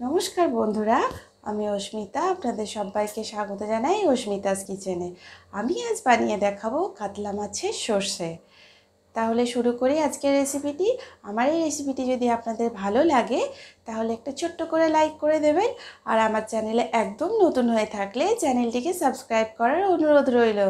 নমস্কার বন্ধুরা, আমি অস্মিতা, আপনাদের সবাইকে স্বাগত জানাই অস্মিতাস কিচেনে। আমি আজ বানিয়ে দেখাবো কাতলা মাছের সর্ষে। তাহলে শুরু করি আজকের রেসিপিটি। আমার এই রেসিপিটি যদি আপনাদের ভালো লাগে, তাহলে একটা ছোট্ট করে লাইক করে দেবেন আর আমার চ্যানেলে একদম নতুন হয়ে থাকলে চ্যানেলটিকে সাবস্ক্রাইব করার অনুরোধ রইল।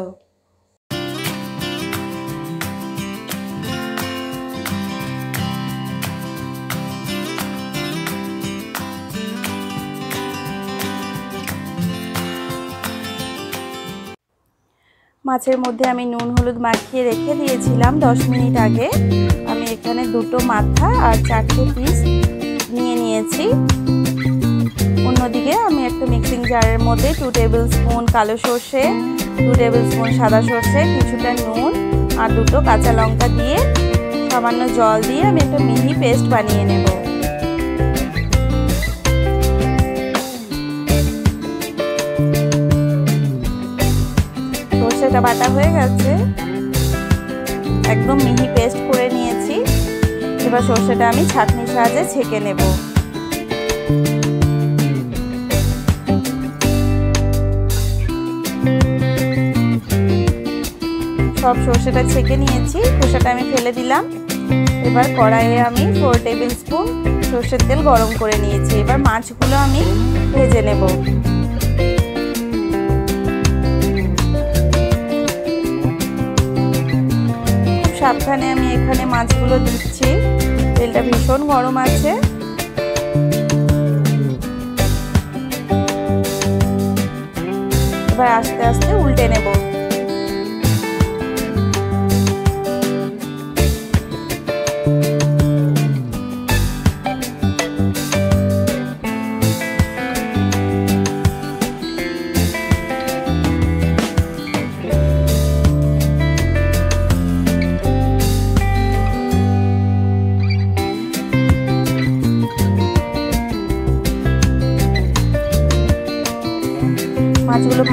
মাছের মধ্যে আমি নুন, হলুদ মাখিয়ে রেখে দিয়েছিলাম দশ মিনিট আগে। আমি এখানে দুটো মাথা আর চারটে পিস নিয়ে নিয়েছি। অন্যদিকে আমি একটা মিক্সিং জারের মধ্যে টু টেবিল স্পুন কালো সর্ষে টু টেবিল স্পুন সাদা সর্ষে, কিছুটা নুন আর দুটো কাঁচা লঙ্কা দিয়ে সামান্য জল দিয়ে আমি একটা মিহি পেস্ট বানিয়ে নেব। সর্ষেটা বাটা হয়ে গেছে। একদম মিহি পেস্ট করে নিয়েছি। এবার সর্ষেটা আমি ছাঁকনির সাহায্যে ছেঁকে নেব। সব সর্ষেটা ছেঁকে নিয়েছি, খোসাটা আমি ফেলে দিলাম। এবার কড়াইয়ে আমি ফোর টেবিল স্পুন সর্ষের তেল গরম করে নিয়েছি। এবার মাছগুলো আমি ভেজে নেব। সাবধানে আমি এখানে মাছগুলো দিচ্ছি। তেলটা ভীষণ গরম আছে। এবার আস্তে আস্তে উল্টে নেব।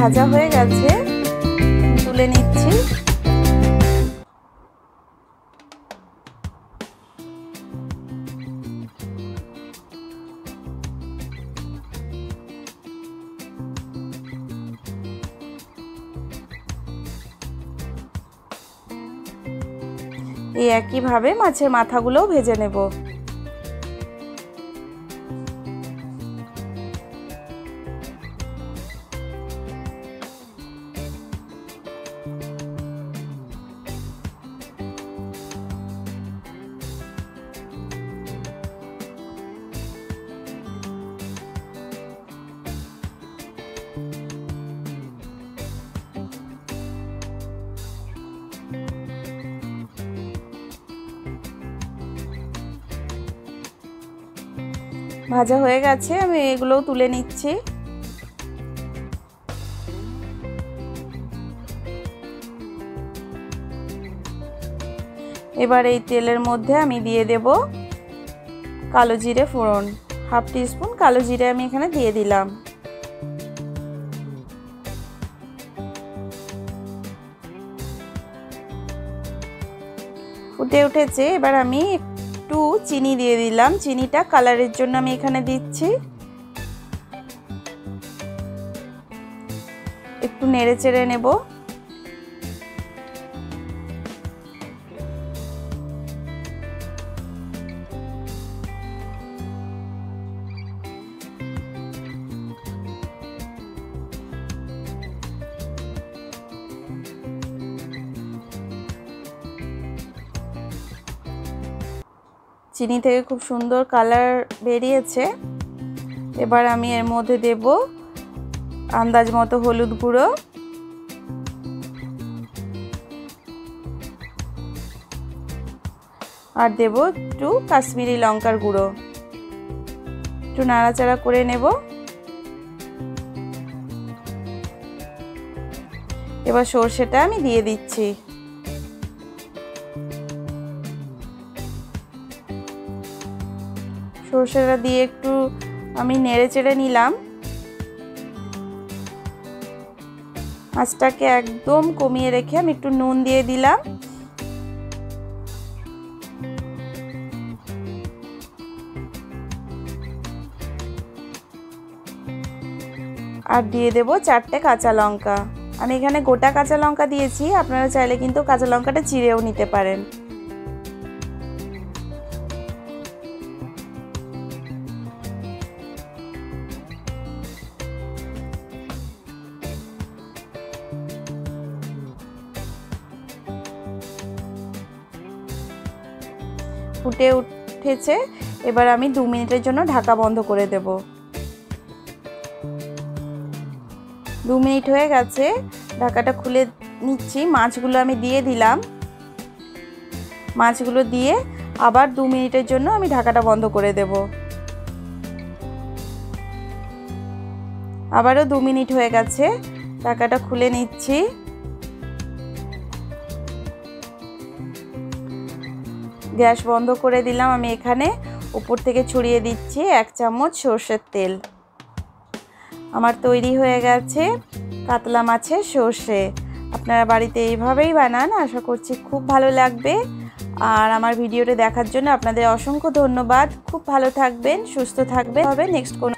ভাজা হয়ে গেছে। তুলে নিচ্ছি। এই একইভাবে মাছের মাথাগুলোও ভেজে নেব। ভাজা হয়ে গেছে, আমি এগুলোও তুলে নিচ্ছি। এবার এই তেলের মধ্যে আমি দিয়ে দেব কালো জিরে ফোড়ন। হাফ টিস্পুন কালো জিরে আমি এখানে দিয়ে দিলাম। ফুটে উঠেছে, এবার আমি একটু চিনি দিয়ে দিলাম। চিনিটা কালারের জন্য আমি এখানে দিচ্ছি। একটু নেড়ে চেড়ে নেব। চিনি থেকে খুব সুন্দর কালার বেরিয়েছে। এবার আমি এর মধ্যে দেব আন্দাজ মতো হলুদ গুঁড়ো। আর দেব একটু কাশ্মীরি লঙ্কার গুঁড়ো। একটু নাড়াচাড়া করে নেব। এবার সর্ষেটা আমি দিয়ে দিচ্ছি। সর্ষেটা দিয়ে একটু আমি নেড়ে চেড়ে নিলাম। মাছটাকে একদম কমিয়ে রেখে আমি একটু নুন দিয়ে দিলাম। আর দিয়ে দেব চারটে কাঁচা লঙ্কা। আমি এখানে গোটা কাঁচা লঙ্কা দিয়েছি, আপনারা চাইলে কিন্তু কাঁচা লঙ্কাটা চিড়েও নিতে পারেন। ফুটে উঠেছে, এবার আমি দু মিনিটের জন্য ঢাকা বন্ধ করে দেব। দু মিনিট হয়ে গেছে, ঢাকাটা খুলে নিচ্ছি। মাছগুলো আমি দিয়ে দিলাম। মাছগুলো দিয়ে আবার দু মিনিটের জন্য আমি ঢাকাটা বন্ধ করে দেব। আবারও দু মিনিট হয়ে গেছে, ঢাকাটা খুলে নিচ্ছি। গ্যাস বন্ধ করে দিলাম আমি এখানে। উপর থেকে ছড়িয়ে দিচ্ছি এক চামচ সর্ষের তেল। আমার তৈরি হয়ে গেছে কাতলা মাছের সর্ষে। আপনারা বাড়িতে এইভাবেই বানান, আশা করছি খুব ভালো লাগবে। আর আমার ভিডিওটা দেখার জন্য আপনাদের অসংখ্য ধন্যবাদ। খুব ভালো থাকবেন, সুস্থ থাকবেন। হবে নেক্সট কোনো